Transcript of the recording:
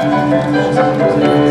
네.